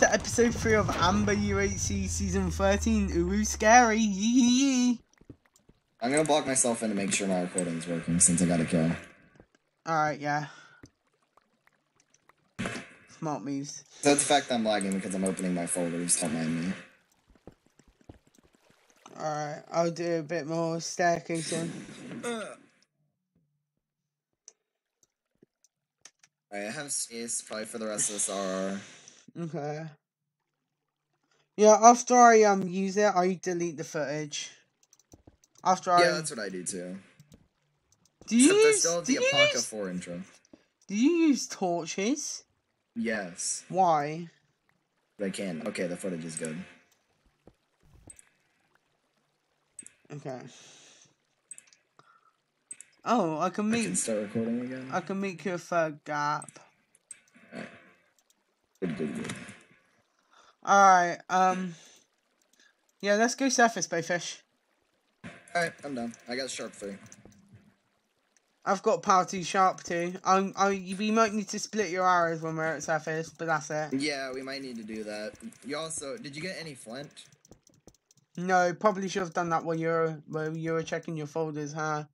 to episode 3 of Amber UHC Season 13. Ooh, scary. Yee. I'm gonna block myself in to make sure my recording's working since I got a kill. Alright, yeah. Smart moves. So it's the fact that I'm lagging because I'm opening my folders, don't mind me. Alright, I'll do a bit more staircasing. Alright, I have space probably for the rest of this RR. Okay. Yeah, after I um use it, I delete the footage. After I Yeah, that's what I do too. do you Except I use still have do the Apoca use, 4 intro. do you use torches? Yes, Why? but I can. Okay, the footage is good. Okay. Oh, I can I make can start recording again. I can make you a third gap. Alright, um Yeah, let's go surface bowfish. Alright, I'm done. I got sharp 3. I've got power two sharp too. I'm I we might need to split your arrows when we're at surface, but that's it. Yeah, we might need to do that. You also, did you get any flint? No, probably should have done that when you were when you were checking your folders, huh?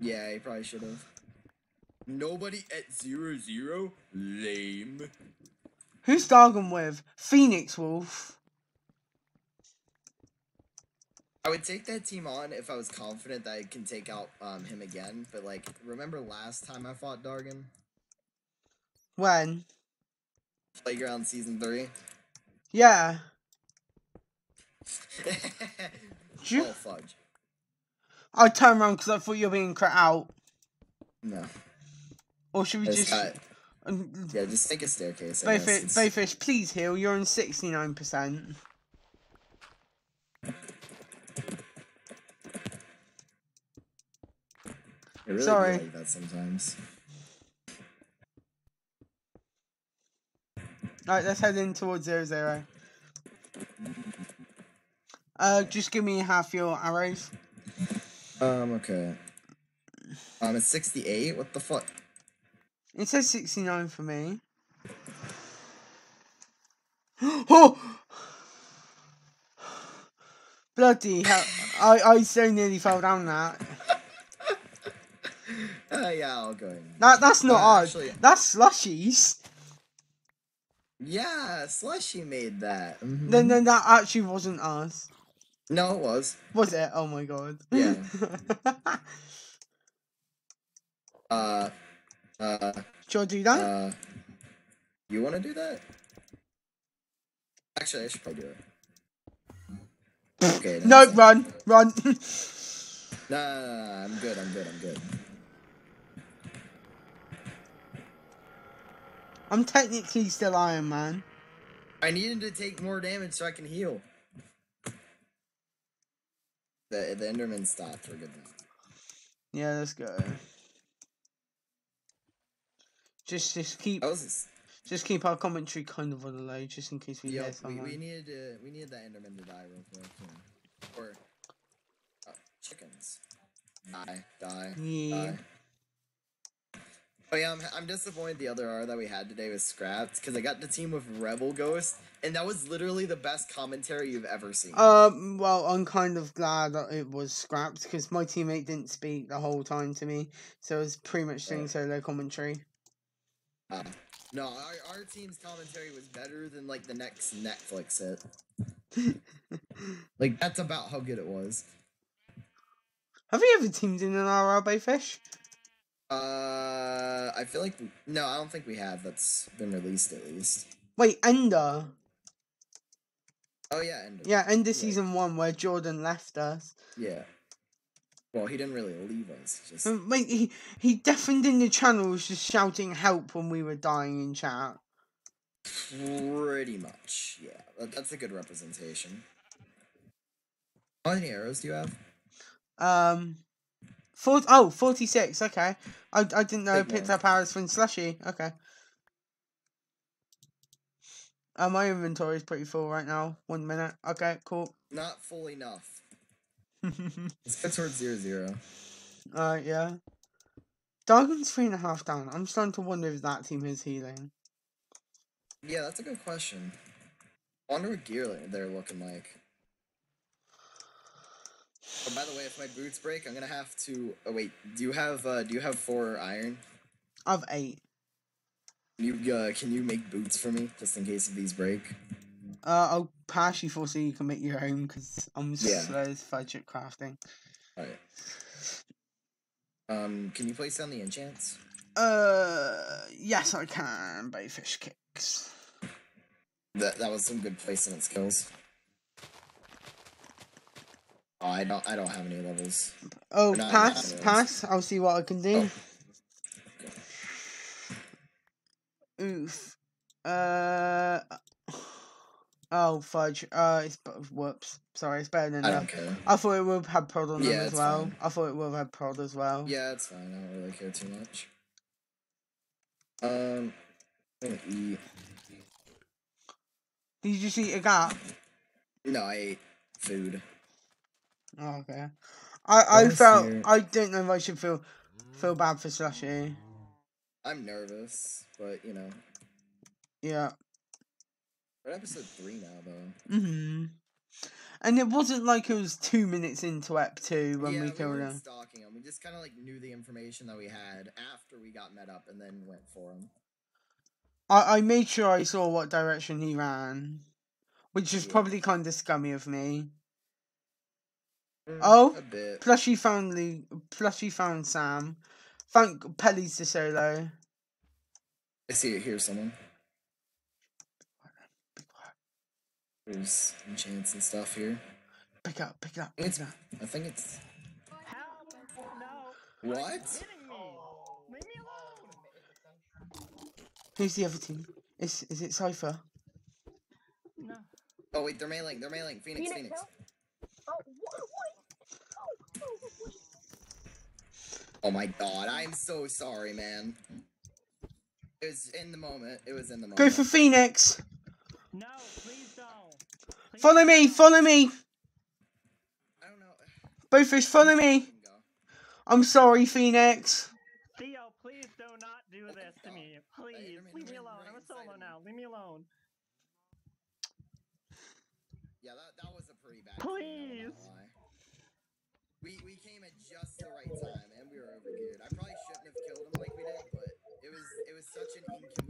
Yeah, you probably should have. Nobody at zero zero? Lame. Who's Dargon with? Phoenix Wolf. I would take that team on if I was confident that I can take out um, him again. But like, remember last time I fought Dargan? When? Playground season three. Yeah. You- oh fudge! I turned around because I thought you were being cut out. No, Or should we it's just? Um, yeah. Just take a staircase. I guess. Bayfish, Bayfish, please heal. You're on sixty nine percent. really sorry. like that sometimes. Alright, let's head in towards zero zero. Uh, just give me half your arrows. Um. Okay. Um. It's sixty-eight. What the fuck? It says 69 for me. oh! Bloody hell. I, I so nearly fell down that. Uh, yeah, I'll go in. That That's not actually- That's slushies. Yeah, Slushy made that. Mhm. Then, then that actually wasn't us. No, it was. Was it? Oh my god. Yeah. Uh, uh, Should I do that? uh. You want to do that? Actually, I should probably do it. Okay. no, that's- run, run. No, no, no, no, I'm good. I'm good. I'm good. I'm technically still Iron Man. I needed to take more damage so I can heal. The the Enderman stopped for good. now. Yeah, let's go. Just, just keep, was just keep our commentary kind of on the low, just in case we Yo, hear we, someone. we needed to we needed that Enderman to die real quick. yeah. Or uh, chickens. Die, die, Yeah. die. Oh yeah, I'm, I'm disappointed the other R that we had today was scrapped because I got the team with Rebel Ghost, and that was literally the best commentary you've ever seen. Um, well, I'm kind of glad that it was scrapped because my teammate didn't speak the whole time to me, so it was pretty much doing Right. solo commentary. Uh, no, our, our team's commentary was better than like the next Netflix hit. Like that's about how good it was. Have you ever teamed in an RR fish? Uh, I feel like no, I don't think we have. That's been released at least. Wait, Ender. Oh yeah, and Yeah, Ender season one where Jordan left us. yeah. Well, he didn't really leave us. Just Um, Wait, he he deafened in the channels, just shouting help when we were dying in chat. pretty much. Yeah, that, that's a good representation. How many arrows do you have? Um, four, oh, 46, okay. I, I didn't know I picked one. up arrows from Slushy, okay. Uh, my inventory is pretty full right now. One minute. Okay, cool. Not full enough. Let's go towards zero zero. Alright, yeah. Dargon's three and a half down. I'm starting to wonder if that team is healing. Yeah, that's a good question. wonder what gear they're looking like. Oh, by the way, if my boots break, I'm gonna have to. Oh wait, do you have uh, do you have four iron? I've eight. You uh, can you make boots for me just in case if these break? Uh, I'll pass you for so you can make your own because I'm Yeah. slow as fudge at crafting. Alright. Um, can you place down the enchants? Uh, yes, I can. By fish kicks. That that was some good placement skills. Oh, I don't I don't have any levels. Oh, Not- not pass, those. pass. I'll see what I can do. Oh. Oof. Uh. Oh fudge. Uh, it's whoops. Sorry, it's better than I that. don't care. I thought it would have had prot on them as well. fine. I thought it would have had prot as well. Yeah, it's fine. I don't really care too much. Um, I'm gonna eat. Did you just eat a gap? No, I ate food. Oh, okay. I I felt I don't know if I should feel feel bad for Slushy. I'm nervous, but you know, Yeah. We're episode three now, though. Mhm. And it wasn't like it was two minutes into Ep two when yeah, we killed him. stalking him. We just kind of like knew the information that we had after we got met up, and then went for him. I I made sure I saw what direction he ran, which is Yeah. probably kind of scummy of me. Mm, Oh, a bit. Plus she found Lee. Plus she found Sam. Thank Pelly's the solo. I see it here. Someone. Be quiet. There's enchants and stuff here. Pick up, pick up, It's. pick up. I think it's. Help! No! What? Kidding me! Leave me alone! Who's the other team? Is is it Cipher? No. Oh wait, they're mailing. They're mailing. Phoenix. Phoenix, Phoenix. Oh, what? what? Oh, oh, what? Oh my god, I'm so sorry, man. It was in the moment. It was in the moment. Go for Phoenix. No, please don't. Please Follow me, follow me. I don't know. Both is follow me. I'm sorry, Phoenix. Theo, please do not do this to me. Please, leave me alone. I'm a solo now. Leave me alone. Yeah, that, that was a pretty bad. Please. not. We we came at just the right time, and we were overgeared. I probably shouldn't have killed him like we did, but it was it was such an inconvenient circumstance.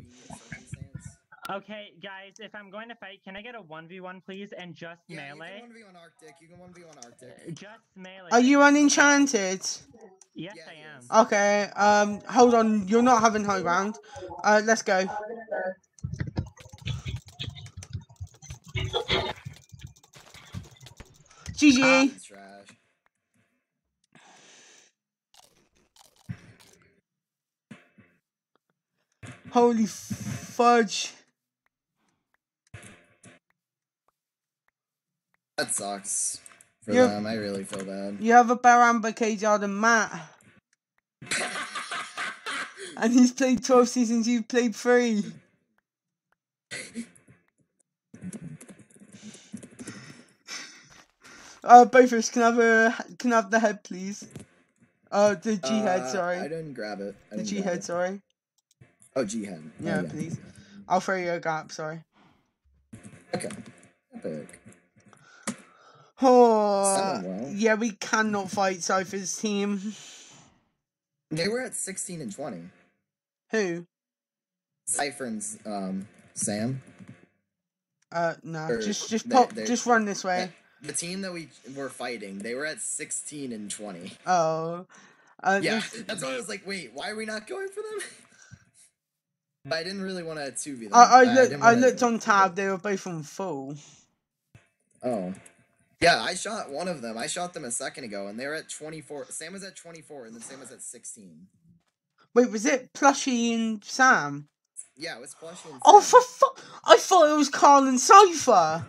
Okay, guys, if I'm going to fight, can I get a 1v1, please? And just Yeah, melee? you can one v one Arctic. You can one v one Arctic. Just melee. Are you unenchanted? Yes, Yeah, I am. Okay. Um. Hold on. You're not having high ground. Uh. Let's go. GG. It's. Holy fudge. That sucks for Yep. them. I really feel bad. You have a better Amber cage out than Matt. And he's played 12 seasons, you've played 3. Uh, both of us can have a can I have the head, please. Uh, the G head, Uh, sorry. I didn't grab it. I the G head. it. sorry. Oh, G head. Oh, Yeah, please. I'll throw you a gap, sorry. Okay. Epic. Oh, yeah, we cannot fight Cypher's team. They were at 16 and 20. Who? Cypher and um, Sam. Uh, no, just just pop, they- just run this way. The team that we were fighting, they were at 16 and 20. Oh, uh, Yeah, that's why I was like, wait, why are we not going for them? But I didn't really want to 2v them. I, I didn't. I looked on tab. They were both on full. Oh. Yeah, I shot one of them. I shot them a second ago, and they're at 24. Sam was at 24, and then Sam was at 16. Wait, was it Plushy and Sam? Yeah, it was Plushy and Oh, for fu- I thought it was Carl and Cypher.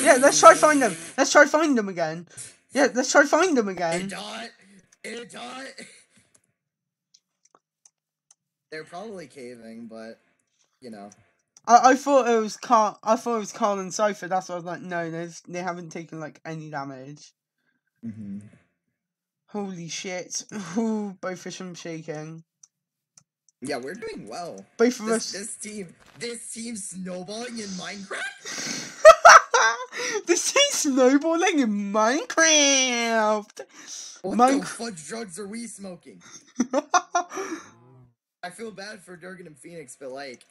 Yeah, let's try find them. Let's try find them again. Yeah, let's try find them It again. dot! It dot! They're probably caving, but, you know. I, I thought it was Carl. I thought it was Carl and Cypher. That's why I was like, no, there's, they haven't taken like any damage. Mm-hmm. Holy shit! Ooh, both of them shaking. Yeah, we're doing well. Both of This, us. this team, this team's snowballing in Minecraft. this is snowballing in Minecraft. What Mine- the fudge drugs are we smoking? I feel bad for Durgan and Phoenix, but like,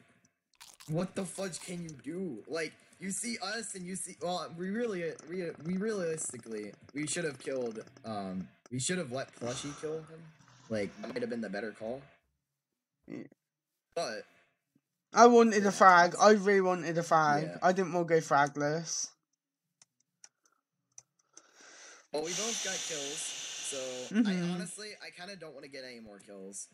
what the fudge can you do? Like, you see us and you see. Well, we really, we, we realistically, we should have killed. Um, we should have let Plushy kill him. Like, that might have been the better call. Yeah. But I wanted a frag. I really wanted a frag. Yeah. I didn't want to go fragless. well, we both got kills. So Mhm. I honestly, I kind of don't want to get any more kills.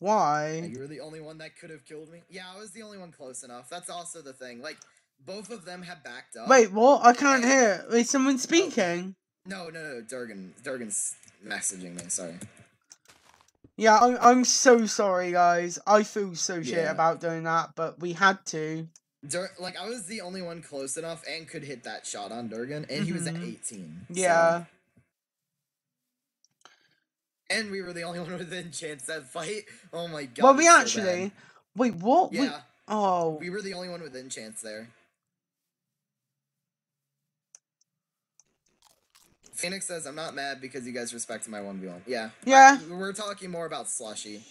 Why? You were the only one that could have killed me. Yeah, I was the only one close enough. That's also the thing. Like, both of them have backed up. Wait, what? I can't hear. Wait, someone speaking? No, no, no. Durgan, Durgan's messaging me. Sorry. Yeah, I'm, I'm so sorry, guys. I feel so shit Yeah. about doing that, but we had to. Dur- like I was the only one close enough and could hit that shot on Durgan, and he was at Mhm. 18. so- Yeah. And we were the only one within chance that fight. Oh my god. well, we so actually. bad. Wait, what? We- Yeah, oh. we were the only one within chance there. Phoenix says, "I'm not mad because you guys respect my one v one." Yeah. Yeah. I- we're talking more about Slushy.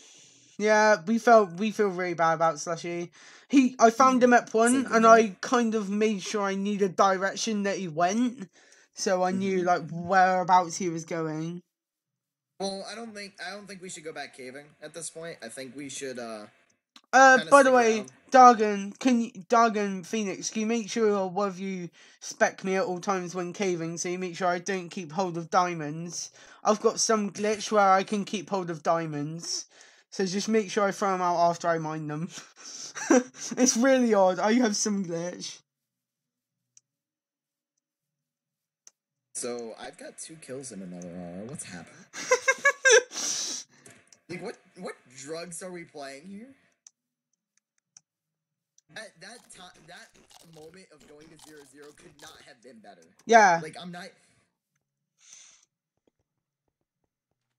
Yeah, we felt we feel really bad about Slushy. He, I found him at one and. I kind of made sure I knew the direction that he went, so I knew Mhm. like whereabouts he was going. Well, I don't think I don't think we should go back caving at this point. I think we should. uh Uh, by the way, around. Dargan, can you, Dargan Phoenix, can you make sure one of you spec me at all times when caving, so you make sure I don't keep hold of diamonds. I've got some glitch where I can keep hold of diamonds, so just make sure I throw them out after I mine them. it's really odd. I have some glitch. So I've got two kills in another hour. What's happening? Like what? What drugs are we playing here? At that time, that moment of going to zero zero could not have been better. yeah. Like I'm not.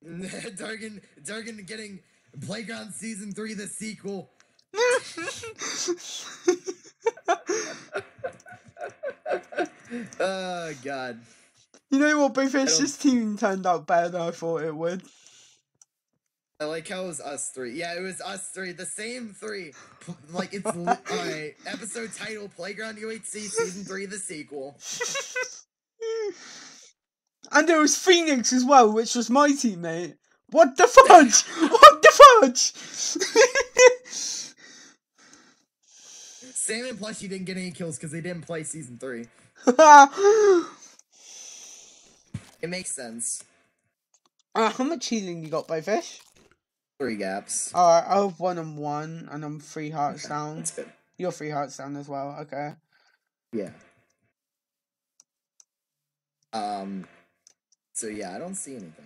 Dargan, Dargan getting Playground Season Three, the sequel. Oh God. You know what, Big This team turned out better than I thought it would. I like how it was us three. Yeah, it was us three. The same three. Like, it's all right. episode title Playground UHC Season 3, the sequel. and there was Phoenix as well, which was my teammate. What the fudge? what the fudge? Sam and Plus, didn't get any kills because they didn't play Season 3. It makes sense. how much healing you got, by fish? Three gaps. Alright, I have one and one, and I'm three hearts Okay, down. That's good. You're three hearts down as well, okay. Yeah. Um. So yeah, I don't see anything.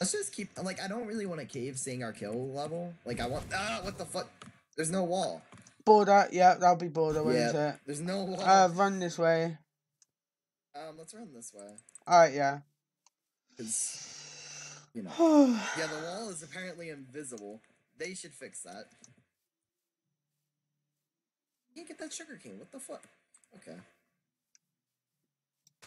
Let's just keep like I don't really want to cave seeing our kill level. Like I want ah what the fuck? There's no wall. Border, yeah, that'll be border, won't Yeah. it? There's no wall. Uh, run this way. Um, let's run this way Alright, yeah. because you know. yeah, the wall is apparently invisible. They should fix that. Can't get that sugar cane. What the fuck? Okay.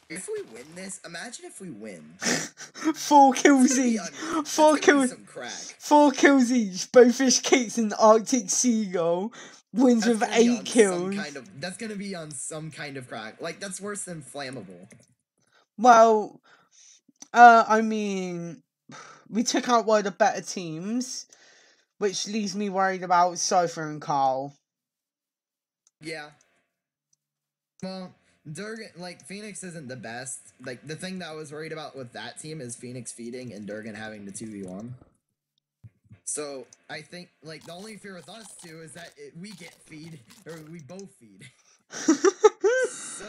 If we win this, imagine if we win. Four kills That's gonna be each. Four kills. Four kills each. Both fish cakes and Arctic Seagull wins That's with gonna be on eight kills. Some kind of, that's gonna be on some kind of crack. Like that's worse than flammable. Well, uh, I mean, we took out one of the better teams, which leaves me worried about Cypher and Carl. Yeah. Well, Durgan, like Phoenix isn't the best. Like the thing that I was worried about with that team is Phoenix feeding and Durgan having the two v one. So I think like the only fear with us two is that it, we get feed or we both feed. So,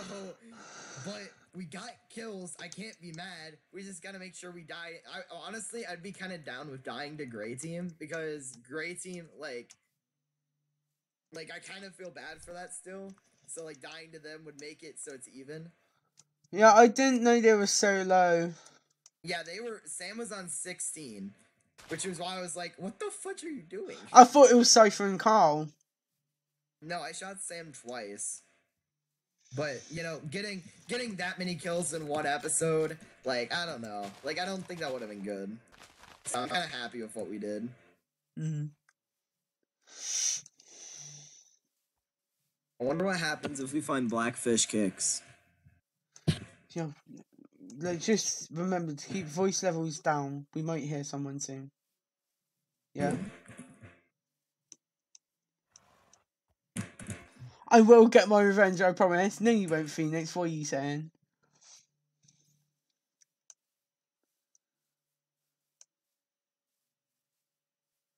but we got kills. I can't be mad. We just gotta make sure we die. I honestly, I'd be kind of down with dying to Gray Team because Gray Team, like, like I kind of feel bad for that still. So like dying to them would make it so it's even. yeah, I didn't know they were so low. Yeah, they were. Sam was on sixteen, which is why I was like, "What the fuck are you doing?" I thought it was Cypher and Carl. No, I shot Sam twice. But you know, getting getting that many kills in one episode, like I don't know, like I don't think that would have been good. So I'm kind of happy with what we did. hmm I wonder what happens if we find blackfish kicks. Yeah. Like, just remember to keep voice levels down. We might hear someone soon. Yeah. I will get my revenge, I promise. No, you won't, Phoenix. What are you saying?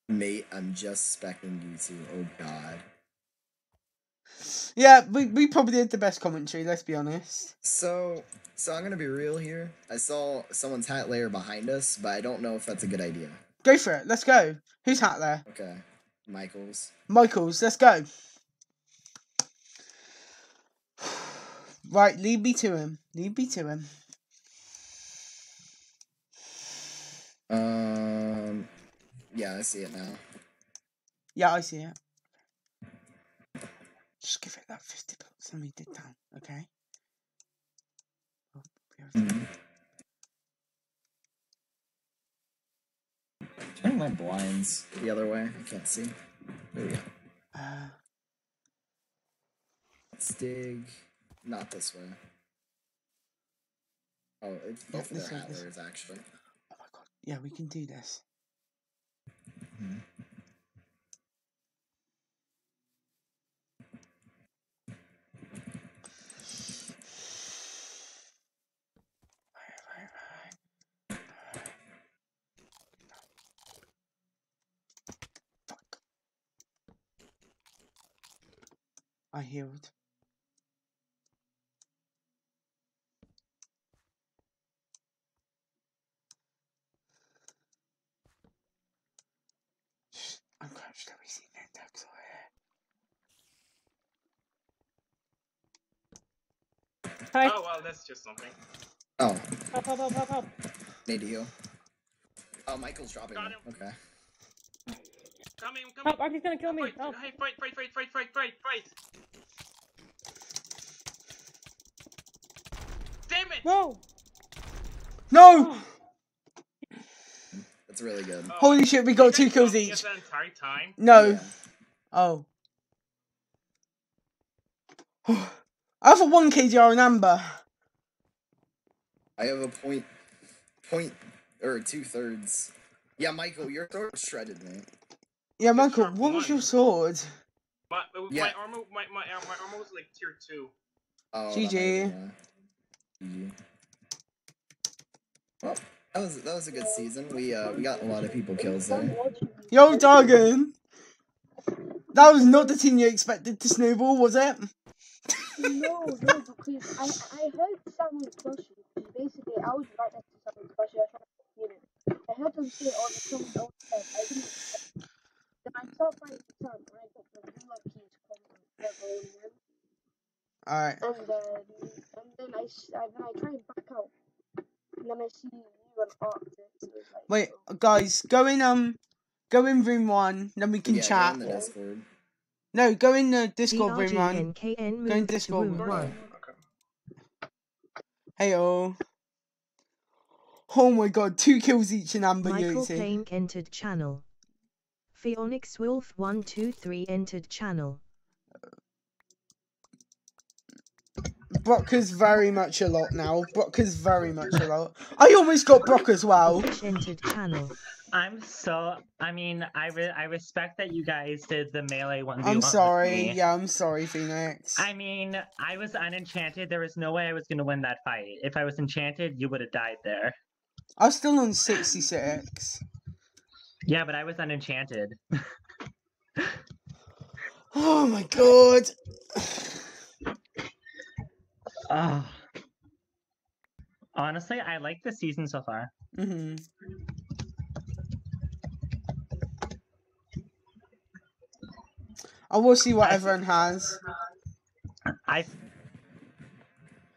Mate, I'm just specking you two. Oh god. Yeah, we, we probably did the best commentary, let's be honest. So, so I'm gonna be real here. I saw someone's hat layer behind us, but I don't know if that's a good idea. Go for it. Let's go. Who's hat there? Okay, Michaels. Michaels, let's go. Right, lead me to him. Lead me to him. Um, yeah, I see it now. Yeah, I see it. Just give it that 50 bucks and we did down, okay? Turning my blinds the other way. I can't see. There we go. Uh, Let's dig. Not this way. Oh, it's Yeah, both of this their way, hat this layers actually. oh my god. Yeah, we can do this. Right, I healed. I'm crouched. Let me see Nintex over here. Hi. Oh well, that's just something. Oh, Help, help, help, help, help. need to heal. Oh, Michael's dropping Got me. him. Okay. Coming, coming. Help, Arky's gonna kill me. Fight, Help. hey, fight, fight, fight, fight, fight, fight, fight. Damn it! No! No! Oh. That's really good. Oh, Holy shit, we got two kills each. The entire time. No. Yeah. Oh. I have a 1 KDR in Amber. I have a point, point, or two thirds. Yeah, Michael, your sword shredded me. Yeah, Michael, shot, what was your sword? My, Yeah. my armor, my, my, my armor was like tier two. Oh, GG. Well, that was that was a good season. We uh we got a lot of people kills there. Yo, Dargan! That was not the team you expected to snowball, was it? No, no, because I, I heard someone question. Because basically, I was right next to someone's question. I was to hear it. I heard them say, oh, there's someone else there. I didn't. Then I start fighting the sun, and I got the blue luckies combo level him. Alright. And then, and then I, s- and then I try and back out. And then I see you and Arctic. and like, Wait, oh. guys, go in, um, go in room one, then we can yeah, go chat. in the Discord. No, go in the Discord room one. DRJNKN Go in Discord room room. one. Hey, all. Oh my god, two kills each in Amber Michael Yoti. Plank entered channel. Phoenix Wolf 123 entered channel. Brock is very much a lot now. Brock is very much a lot. I almost got Brock as well. Fish entered channel. I'm so. I mean, I re- I respect that you guys did the melee one. I'm sorry. Yeah, I'm sorry, Phoenix. I mean, I was unenchanted. There was no way I was gonna win that fight. If I was enchanted, you would have died there. I was still on 66. Yeah, but I was unenchanted. Oh my god. Oh. Honestly, I like the season so far. Mm-hmm. I will see what everyone has. I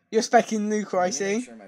You're specking Luke, I see. make sure my